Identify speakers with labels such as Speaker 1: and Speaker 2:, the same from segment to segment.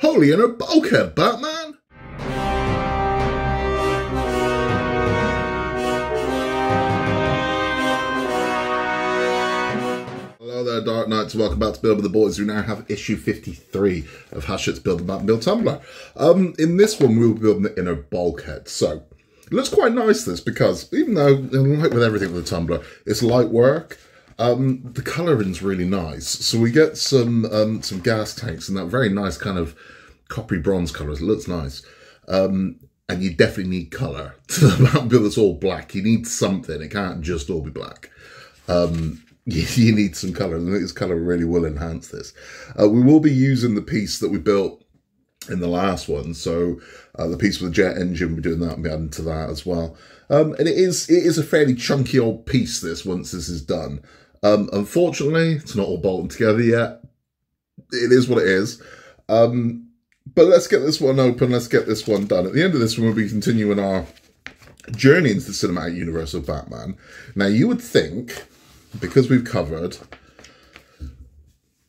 Speaker 1: Holy in a bulkhead, Batman! Hello there, Dark Knights. Welcome back to Build with the Boys. We now have issue 53 of Hachette Build the Build Tumbler. Um, in this one, we'll be building the inner bulkhead. So, it looks quite nice, this, because even though, like with everything with the Tumbler, it's light work, um, the colouring's really nice. So we get some um, some gas tanks and that very nice kind of coppery bronze colours. It looks nice. Um, and you definitely need colour to the build that's all black. You need something. It can't just all be black. Um, you, you, need some colour, and this colour really will enhance this. Uh, we will be using the piece that we built in the last one. So uh, the piece with the jet engine, we're doing that and adding to that as well. Um, and it is it is a fairly chunky old piece, this, once this is done. Um, unfortunately, it's not all bolted together yet. It is what it is. Um, but let's get this one open. Let's get this one done. At the end of this one, we'll be continuing our journey into the cinematic universe of Batman. Now, you would think, because we've covered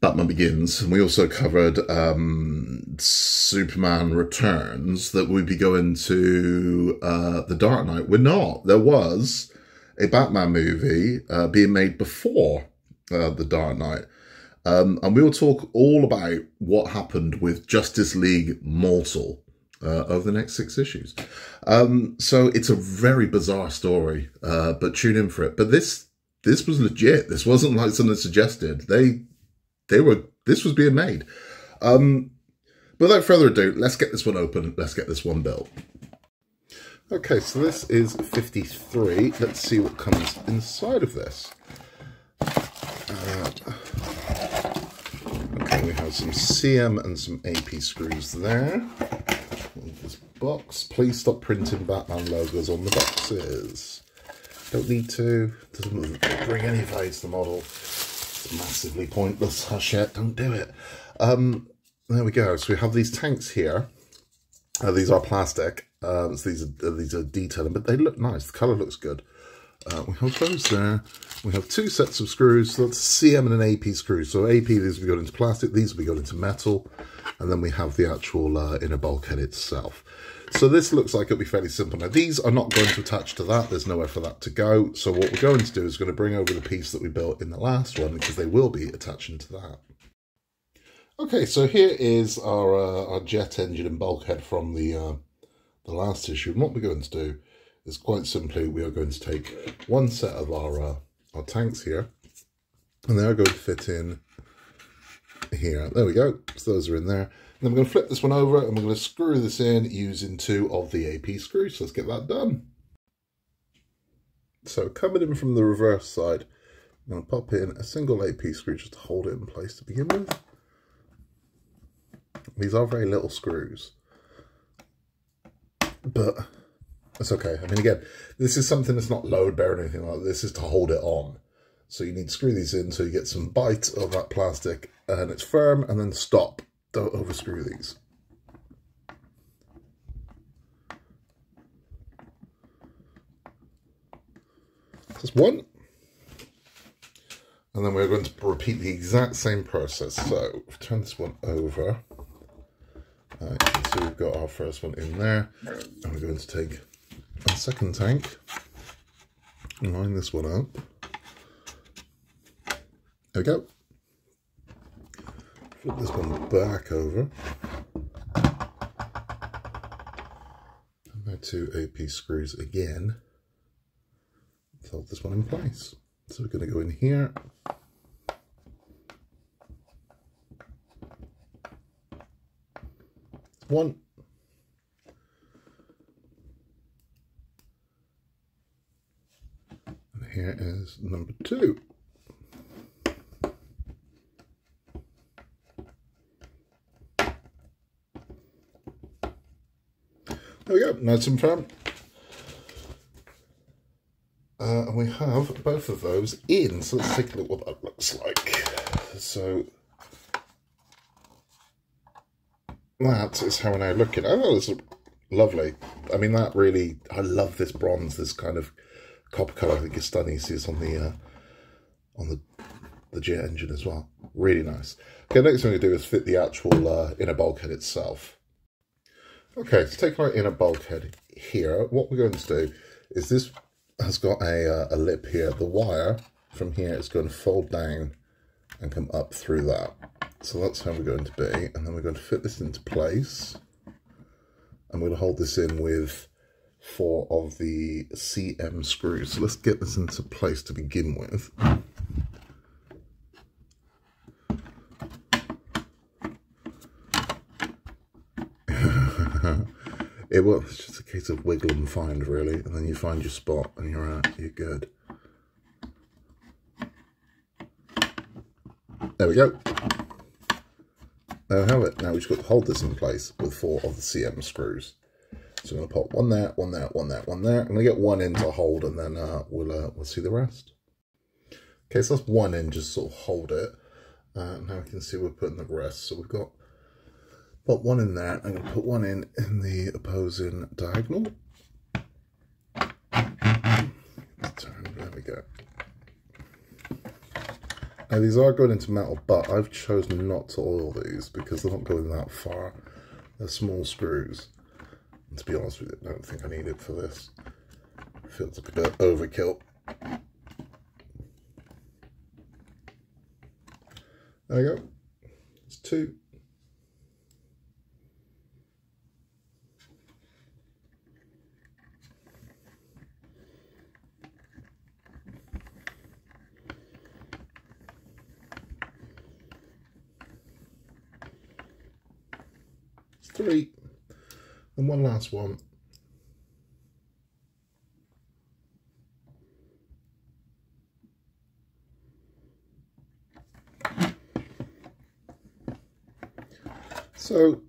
Speaker 1: Batman Begins, and we also covered um, Superman Returns, that we'd be going to uh, The Dark Knight. We're not. There was a Batman movie uh, being made before uh, The Dark Knight. Um, and we will talk all about what happened with Justice League Mortal uh, over the next six issues. Um, so it's a very bizarre story, uh, but tune in for it. But this this was legit. This wasn't like something suggested. They they were this was being made. Um, but without further ado, let's get this one open. Let's get this one built. Okay, so this is 53. Let's see what comes inside of this. Uh, okay, we have some CM and some AP screws there. This box. Please stop printing Batman logos on the boxes. Don't need to. Doesn't bring any value to the model. It's massively pointless. Hachette, don't do it. Um, there we go. So we have these tanks here. Uh, these are plastic. Um, so these are these are detailing, but they look nice. The colour looks good. Uh, we have those there. We have two sets of screws. So that's CM and an AP screw. So AP, these be going into plastic. These be going into metal. And then we have the actual uh, inner bulkhead itself. So this looks like it'll be fairly simple. Now, these are not going to attach to that. There's nowhere for that to go. So what we're going to do is going to bring over the piece that we built in the last one because they will be attaching to that. Okay, so here is our, uh, our jet engine and bulkhead from the uh, the last issue. And what we're going to do is quite simply, we are going to take one set of our, uh, our tanks here, and they are going to fit in here. There we go. So those are in there. And then we're going to flip this one over and we're going to screw this in using two of the AP screws. So let's get that done. So coming in from the reverse side, I'm going to pop in a single AP screw just to hold it in place to begin with. These are very little screws but it's okay. I mean, again, this is something that's not load bearing or anything like. This is to hold it on. So you need to screw these in so you get some bite of that plastic and it's firm and then stop. Don't overscrew these. Just one. And then we're going to repeat the exact same process. So turn this one over. Right, so we've got our first one in there. And we're going to take a second tank, line this one up. There we go. Flip this one back over. And my two AP screws again. hold this one in place. So we're going to go in here one. And here is number two. There we go, nice and firm. Uh, and we have both of those in, so let's take a look what that looks like. So that is how I now looking. Oh, it's lovely. I mean, that really, I love this bronze, this kind of copper colour. I think it's stunning. You see this on the, uh, on the the jet engine as well. Really nice. Okay, next thing we do is fit the actual uh, inner bulkhead itself. Okay, to take our inner bulkhead here, what we're going to do is this has got a, uh, a lip here. The wire from here is going to fold down and come up through that. So that's how we're going to be. And then we're going to fit this into place. I'm going to hold this in with four of the CM screws. So let's get this into place to begin with. it was just a case of wiggle and find really and then you find your spot and you're out you're good there we go there we have it now we've just got to hold this in place with four of the cm screws so i'm going to put one there one there one there one there i'm going to get one in to hold and then uh, we'll uh, we'll see the rest okay so that's one in just sort of hold it uh, now we can see we're putting the rest so we've got Put one in there. I'm going to put one in in the opposing diagonal. There we go. Now these are going into metal, but I've chosen not to oil these because they're not going that far. They're small screws. And to be honest with you, I don't think I need it for this. Feels like a bit overkill. There we go. It's two. Three, and one last one. So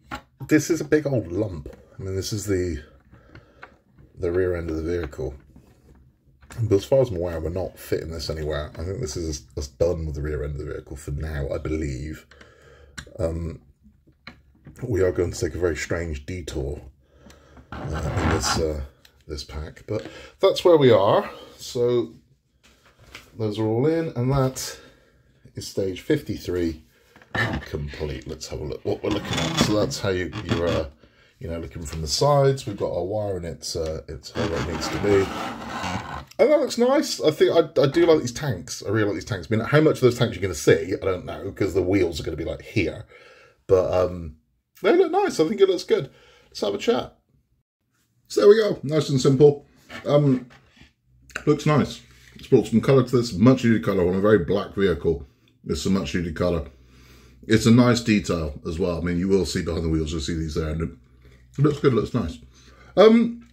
Speaker 1: this is a big old lump. I mean, this is the the rear end of the vehicle. But as far as I'm aware, we're not fitting this anywhere. I think this is us done with the rear end of the vehicle for now, I believe. Um, we are going to take a very strange detour uh, in this uh, this pack. But that's where we are. So those are all in, and that is stage 53 complete. Let's have a look what we're looking at. So that's how you, you're, uh, you know, looking from the sides. We've got our wire and it's, uh, it's where it needs to be. And that looks nice. I think I, I do like these tanks. I really like these tanks. I mean, how much of those tanks you're going to see, I don't know, because the wheels are going to be like here. But um, they look nice. I think it looks good. Let's have a chat. So there we go. Nice and simple. Um, looks nice. It's brought some colour to this. Much needed colour on a very black vehicle. It's some much needed colour. It's a nice detail as well. I mean, you will see behind the wheels, you'll see these there. And it looks good, looks nice. Um,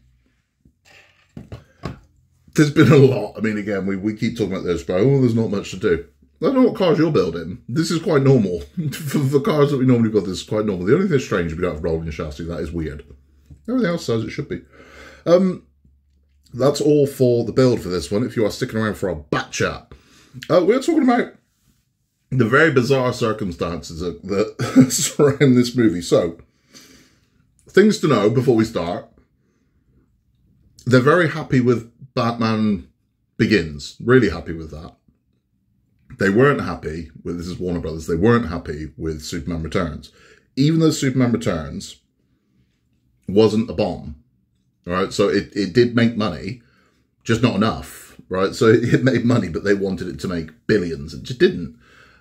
Speaker 1: there's been a lot. I mean, again, we, we keep talking about this, but oh, there's not much to do. I don't know what cars you're building. This is quite normal. for, for, cars that we normally build, this is quite normal. The only thing that's strange, we don't have rolling chassis. That is weird. Everything else says it should be. Um, that's all for the build for this one. If you are sticking around for a bat chat, uh, we're talking about the very bizarre circumstances that, that surround this movie. So, things to know before we start. They're very happy with Batman Begins. Really happy with that they weren't happy with this is Warner Brothers. They weren't happy with Superman Returns, even though Superman Returns wasn't a bomb. Right, so it, it did make money, just not enough. Right, so it made money, but they wanted it to make billions. It just didn't,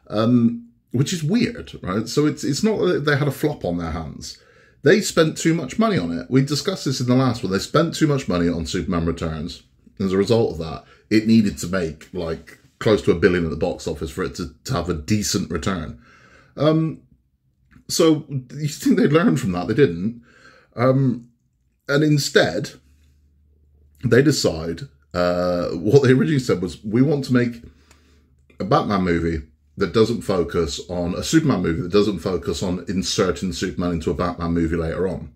Speaker 1: um, which is weird. Right, so it's it's not that they had a flop on their hands. They spent too much money on it. We discussed this in the last one. They spent too much money on Superman Returns. As a result of that, it needed to make like close to a billion at the box office for it to, to have a decent return. Um, so you think they'd learn from that? They didn't. Um, and instead, they decide uh, what they originally said was we want to make a Batman movie that doesn't focus on a Superman movie that doesn't focus on inserting Superman into a Batman movie later on.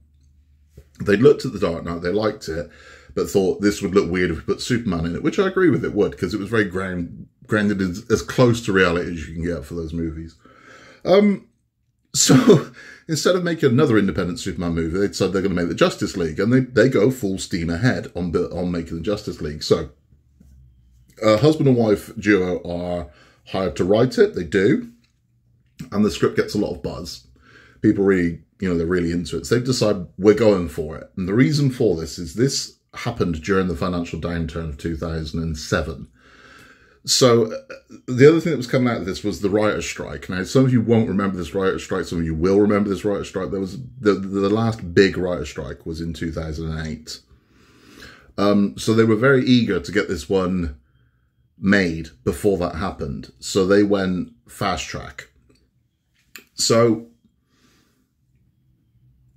Speaker 1: They looked at the Dark Knight, they liked it, but thought this would look weird if we put Superman in it, which I agree with it would because it was very ground granted as, as close to reality as you can get for those movies. Um, so instead of making another independent Superman movie, they decided they're going to make the Justice League, and they, they go full steam ahead on on making the Justice League. So, a husband and wife duo are hired to write it. They do. And the script gets a lot of buzz. People really, you know, they're really into it. So they've decided we're going for it. And the reason for this is this happened during the financial downturn of 2007. So uh, the other thing that was coming out of this was the writer's strike. Now, some of you won't remember this writer's strike. Some of you will remember this writer's strike. There was the, the last big writer's strike was in 2008. Um, so they were very eager to get this one made before that happened. So they went fast track. So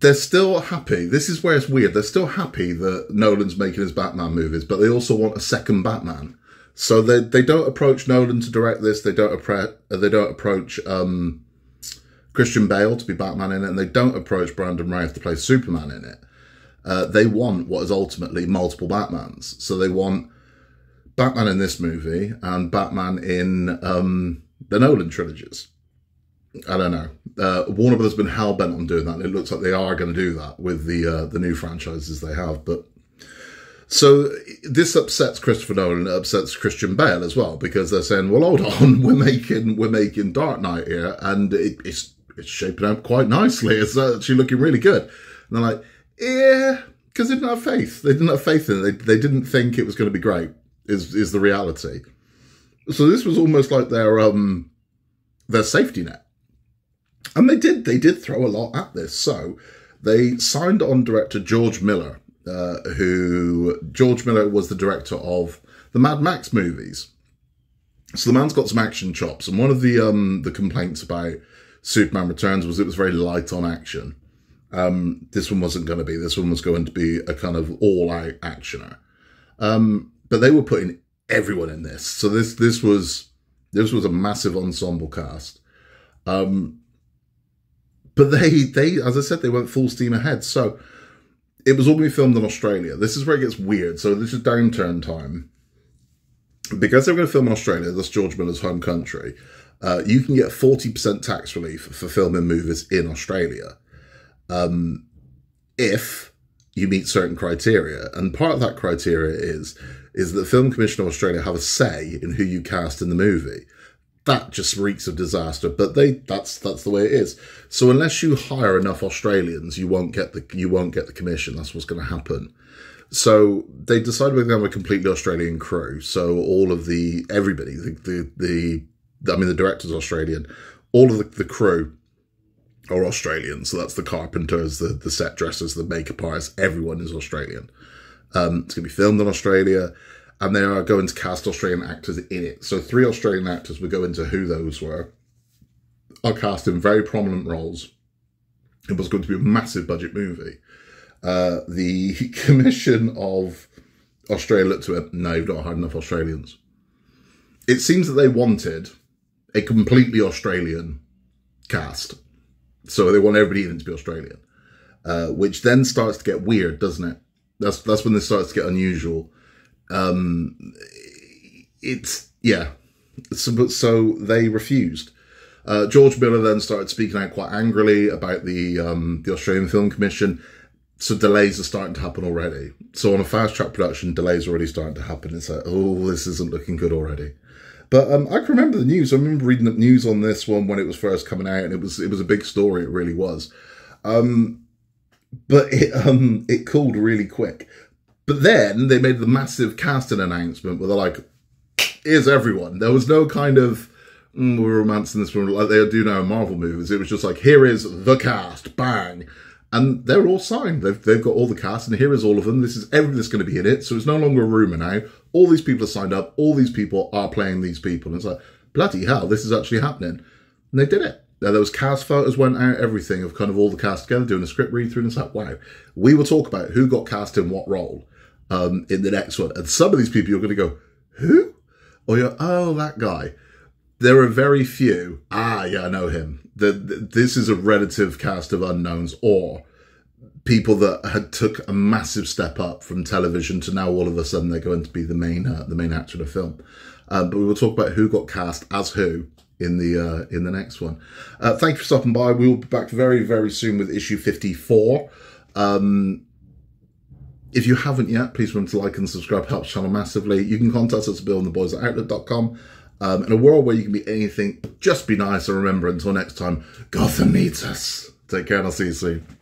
Speaker 1: they're still happy. This is where it's weird. They're still happy that Nolan's making his Batman movies, but they also want a second Batman. So they they don't approach Nolan to direct this. They don't approach they don't approach um, Christian Bale to be Batman in it, and they don't approach Brandon Routh to play Superman in it. Uh, they want what is ultimately multiple Batmans. So they want Batman in this movie and Batman in um, the Nolan trilogies. I don't know. Uh, Warner Brothers been hell bent on doing that. And it looks like they are going to do that with the uh, the new franchises they have. But so this upsets Christopher Nolan. It upsets Christian Bale as well because they're saying, "Well, hold on, we're making we're making Dark Knight here, and it, it's it's shaping up quite nicely. It's actually looking really good." And they're like, "Yeah," because they didn't have faith. They didn't have faith in it. They, they didn't think it was going to be great. Is is the reality? So this was almost like their um their safety net and they did they did throw a lot at this. So they signed on director George Miller, uh, who George Miller was the director of the Mad Max movies. So the man's got some action chops, and one of the um the complaints about Superman Returns was it was very light on action. Um, this one wasn't going to be. This one was going to be a kind of all-out actioner. Um, but they were putting everyone in this, so this this was this was a massive ensemble cast. Um, but they, they, as I said, they went full steam ahead. So it was all going to be filmed in Australia. This is where it gets weird. So this is downturn time. Because they're going to film in Australia, that's George Miller's home country, uh, you can get 40% tax relief for filming movies in Australia. Um, if you meet certain criteria. And part of that criteria is, is that the Film Commission of Australia have a say in who you cast in the movie that just reeks of disaster. But they that's that's the way it is. So unless you hire enough Australians, you won't get the you won't get the commission. That's what's going to happen. So they decided we're going to have a completely Australian crew. So all of the everybody, the the, the I mean the director's Australian, all of the, the crew are Australian. So that's the carpenters, the the set dressers, the makeup artists. Everyone is Australian. Um, it's going to be filmed in Australia and they are going to cast Australian actors in it. So three Australian actors, we go into who those were, are cast in very prominent roles. It was going to be a massive budget movie. Uh, the Commission of Australia looked to it, no, you've not had enough Australians. It seems that they wanted a completely Australian cast. So they want everybody in to be Australian. Uh, which then starts to get weird, doesn't it? That's that's when this starts to get unusual um, it's yeah. So, so they refused. Uh, George Miller then started speaking out quite angrily about the um, the Australian Film Commission. So delays are starting to happen already. So on a fast track production, delays are already starting to happen. It's like, oh, this isn't looking good already. But um, I can remember the news. I remember reading the news on this one when it was first coming out, and it was it was a big story. It really was. Um, but it um, it cooled really quick. But then they made the massive casting announcement where they're like, here's everyone. There was no kind of, mm, we're romancing this one like they do now in Marvel movies. It was just like, here is the cast, bang. And they're all signed. They've, they've got all the cast, and here is all of them. This is everything that's going to be in it. So it's no longer a rumour now. All these people are signed up. All these people are playing these people. And it's like, bloody hell, this is actually happening. And they did it. There was cast photos went out, everything of kind of all the cast together, doing a script read through, and it's like, wow. We will talk about who got cast in what role um, in the next one. And some of these people you're going to go, who? Or you're, oh, that guy. There are very few. Ah, yeah, I know him. The, the, this is a relative cast of unknowns or people that had took a massive step up from television to now all of a sudden they're going to be the main uh, the main actor in a film. Um, but we will talk about who got cast as who in the uh, in the next one. Uh, thank you for stopping by. We will be back very very soon with issue fifty four. Um, if you haven't yet, please remember to like and subscribe, helps channel massively. You can contact us at billandtheboys at outlook.com. Um, in a world where you can be anything, just be nice and remember until next time, Gotham needs us. Take care and I'll see you soon.